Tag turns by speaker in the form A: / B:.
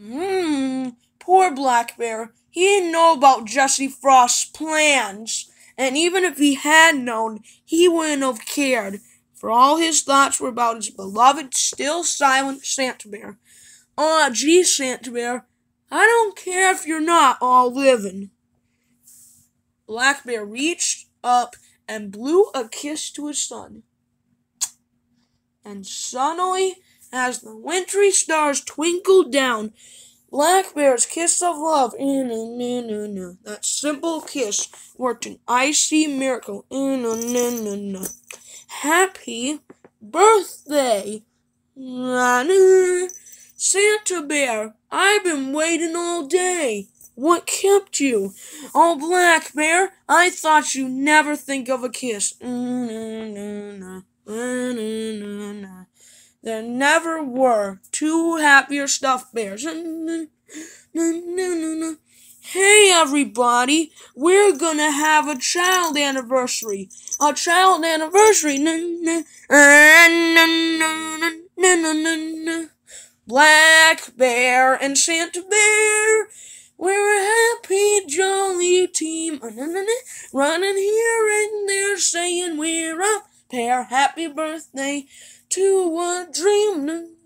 A: Mmm, poor Black Bear. He didn't know about Jessie Frost's plans. And even if he had known, he wouldn't have cared. For all his thoughts were about his beloved, still silent Santa Bear. Aw, oh, gee, Santa Bear, I don't care if you're not all living. Black Bear reached up and blew a kiss to his son. And suddenly, as the wintry stars twinkled down, Black Bear's kiss of love, that simple kiss worked an icy miracle. Happy birthday, Santa Bear. I've been waiting all day. What kept you? Oh, Black Bear, I thought you'd never think of a kiss. There never were two happier stuffed bears. Hey everybody, we're gonna have a child anniversary. A child anniversary. Black Bear and Santa Bear. We're a happy, jolly team. Running here and there saying we're a pair. Happy birthday to a dream.